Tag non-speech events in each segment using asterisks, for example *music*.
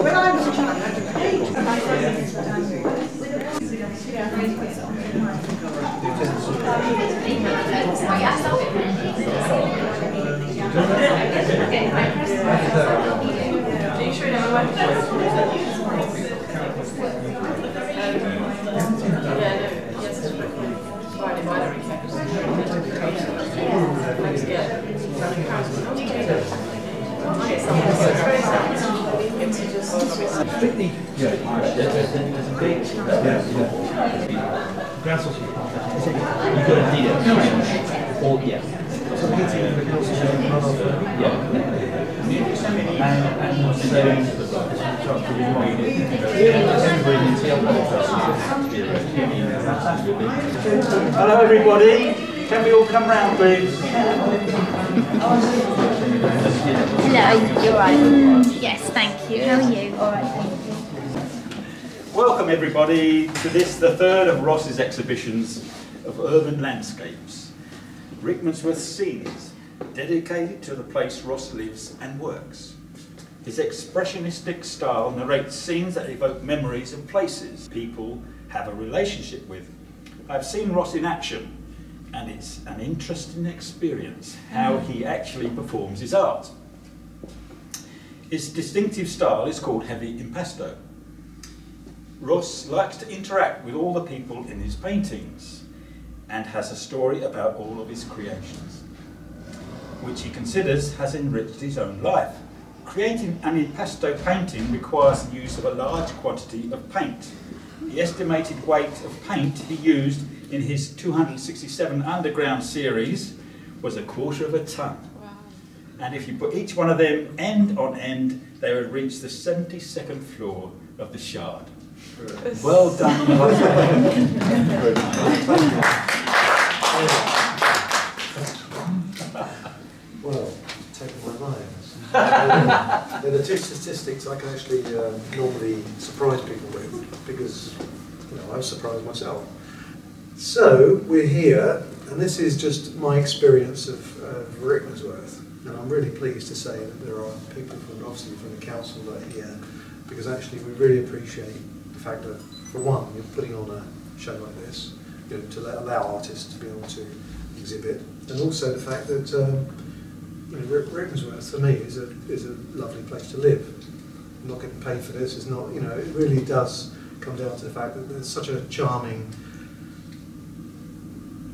When I was a child, I had to Yeah. Yeah. And, and also, Hello everybody, can we all come round please? Hello, you're right. Mm, yes, thank you. How are you? All right, thank you. Welcome everybody to this, the third of Ross's exhibitions of urban landscapes. Rickmansworth Scenes, dedicated to the place Ross lives and works. His expressionistic style narrates scenes that evoke memories of places people have a relationship with. I've seen Ross in action and it's an interesting experience how he actually performs his art. His distinctive style is called heavy impasto. Ross likes to interact with all the people in his paintings and has a story about all of his creations, which he considers has enriched his own life. Creating an impasto painting requires the use of a large quantity of paint. The estimated weight of paint he used in his 267 Underground series was a quarter of a ton. And if you put each one of them end on end, they would reach the 72nd floor of the Shard. Well done. *laughs* Well, taking my lines. They're the two statistics I can actually um, normally surprise people with because you know I was surprised myself. So we're here, and this is just my experience of, of Rickmansworth, and I'm really pleased to say that there are people from obviously from the council that are here because actually we really appreciate the fact that for one you're putting on a show like this, you know, to let, allow artists to be able to exhibit, and also the fact that. Um, you know, Rickmansworth for me is a is a lovely place to live. I'm not getting paid for this. It's not, you know, it really does come down to the fact that there's such a charming.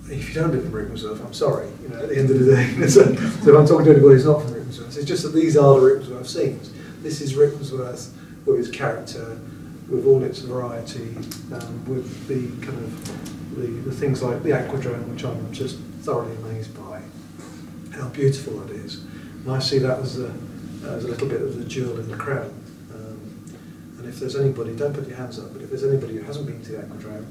If you don't live in Rickmansworth, I'm sorry. You know, at the end of the day, *laughs* so, so if I'm talking to anybody who's not from Rickmansworth, it's just that these are the Rickmansworth scenes. This is Rickmansworth with its character, with all its variety, um, with the kind of the, the things like the aquadrome, which I'm just thoroughly amazed by how beautiful it is. And I see that as a, as a little bit of the jewel in the crown. Um, and if there's anybody, don't put your hands up, but if there's anybody who hasn't been to the Aquadrome,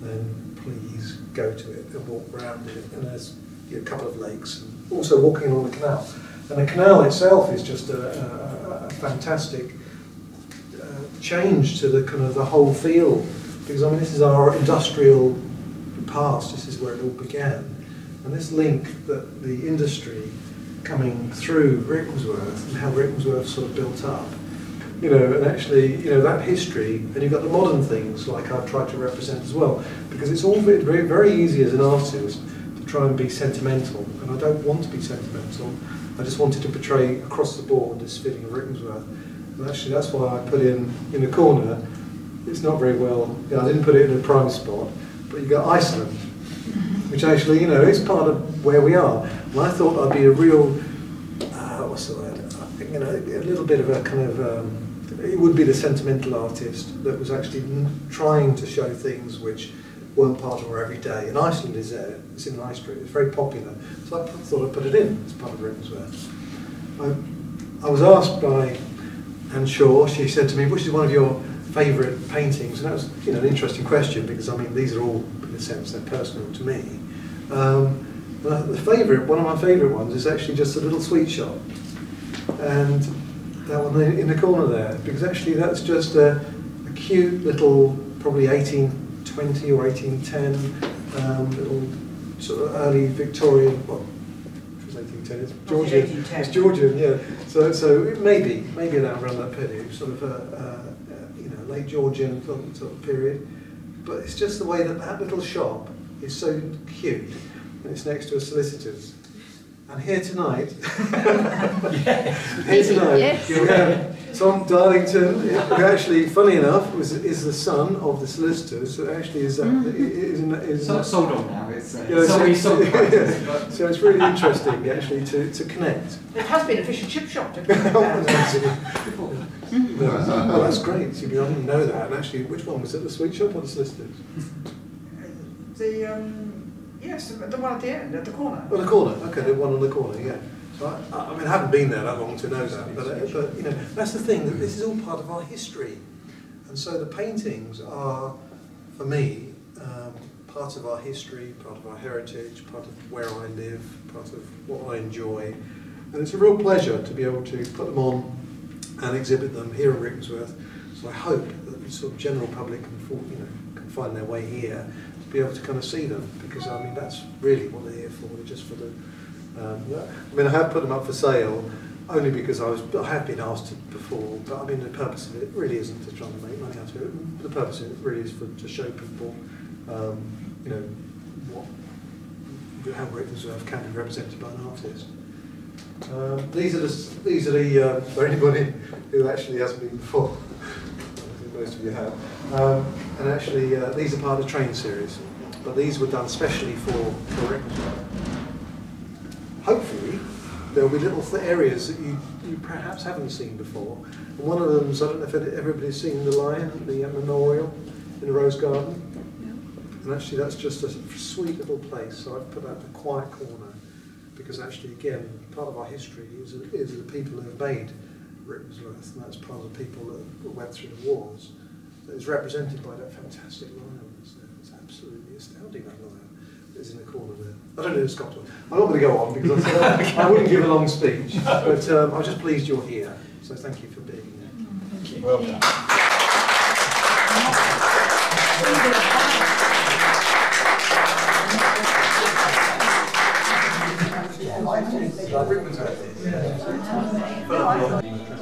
then please go to it and walk around it. And there's you know, a couple of lakes, and also walking along the canal. And the canal itself is just a, a, a fantastic uh, change to the kind of the whole feel. Because I mean, this is our industrial past. This is where it all began. And this link that the industry coming through Rickmansworth and how Rickmansworth sort of built up, you know, and actually, you know, that history, and you've got the modern things like I've tried to represent as well, because it's all very, very, very easy as an artist to try and be sentimental, and I don't want to be sentimental. I just wanted to portray across the board this feeling of Rickmansworth. And actually, that's why I put in in the corner it's not very well. You know, I didn't put it in a prime spot, but you got Iceland, *laughs* which actually, you know, is part of where we are. And I thought I'd be a real, uh, what's the word? I think, you know, a little bit of a kind of, um, it would be the sentimental artist that was actually trying to show things which weren't part of our everyday. And Iceland is there, it's in Iceland, it's very popular. So I thought I'd put it in as part of Rickmansworth. I, I was asked by Anne Shaw, she said to me, which is one of your favourite paintings? And that was you know, an interesting question because, I mean, these are all, in a sense, they're personal to me. Um, the favourite, one of my favourite ones is actually just a little sweet shop. And that one in the corner there, because actually that's just a, a cute little, probably 1820 or 1810, um, little sort of early Victorian, well, it was 1810, it's Georgian, 1810. it's Georgian, yeah. So, so maybe, maybe around around that period, sort of a, a, a you know, late Georgian sort of period. But it's just the way that that little shop is so cute, and it's next to a solicitor's. And here tonight, *laughs* here tonight, Yes. you have Tom Darlington, who actually, funny enough, was is the son of the solicitors. So actually, is that is, in, is So it's sold on now. It's, uh, Yeah, it's so- already sold *laughs* the so it's really interesting actually to, to connect. It has been a fish and chip shop. to be *laughs* oh, that's great. See, I didn't know that. And actually, which one was it? The sweet shop or the solicitors? The, um, yes, the one at the end, at the corner. Well, the corner. Okay, the one on the corner. Yeah. So I, I mean, I haven't been there that long to know that, but, uh, but you know, that's the thing. That this is all part of our history, and so the paintings are, for me, um, part of our history, part of our heritage, part of where I live, part of what I enjoy, and it's a real pleasure to be able to put them on and exhibit them here at Rickmansworth. So I hope that the sort of general public can, you know, find their way here to be able to kind of see them, because I mean that's really what they're here for. Just for the. Um, I mean, I have put them up for sale only because I was I have been asked to before, but I mean the purpose of it really isn't to try and make money out of it. The purpose of it really is for to show people, um, you know, what how Rickmansworth can be represented by an artist. Um, these are the these are the uh, *laughs* for anybody who actually hasn't been before. *laughs* I think most of you have. Um, and actually, uh, these are part of the train series, but these were done specially for Rickmansworth. Hopefully, there will be little th- areas that you, you perhaps haven't seen before. And one of them is I don't know if everybody's seen the lion, the uh, memorial in the Rose Garden. And actually, that's just a sweet little place. So I've put out the quiet corner because actually, again, part of our history is, is the people who have made Rickmansworth, and that's part of the people that went through the wars. That is represented by that fantastic lion that's there. It's absolutely astounding, that lion is in the corner there. I don't know the Scotland. I'm not going to go on because I, said *laughs* I wouldn't give a long speech, but um, I'm just pleased you're here. So thank you for being here. Well done. I'm just going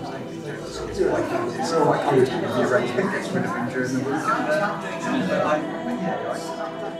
it's all right. You arrange it. It's been during the week.